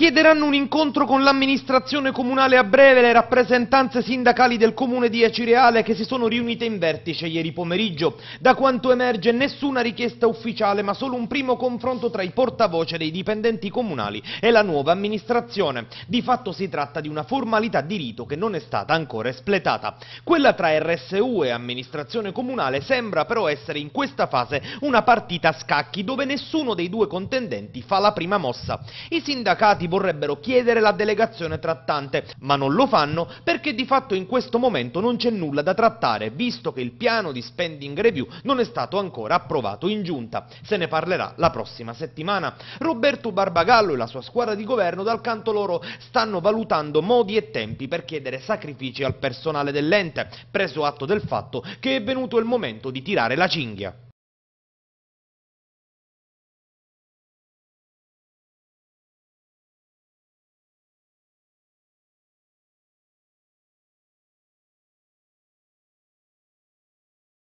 Chiederanno un incontro con l'amministrazione comunale a breve le rappresentanze sindacali del comune di Acireale che si sono riunite in vertice ieri pomeriggio. Da quanto emerge nessuna richiesta ufficiale ma solo un primo confronto tra i portavoce dei dipendenti comunali e la nuova amministrazione. Di fatto si tratta di una formalità di rito che non è stata ancora espletata. Quella tra RSU e amministrazione comunale sembra però essere in questa fase una partita a scacchi dove nessuno dei due contendenti fa la prima mossa. I sindacati vorrebbero chiedere la delegazione trattante, ma non lo fanno perché di fatto in questo momento non c'è nulla da trattare, visto che il piano di spending review non è stato ancora approvato in giunta. Se ne parlerà la prossima settimana. Roberto Barbagallo e la sua squadra di governo dal canto loro stanno valutando modi e tempi per chiedere sacrifici al personale dell'ente, preso atto del fatto che è venuto il momento di tirare la cinghia.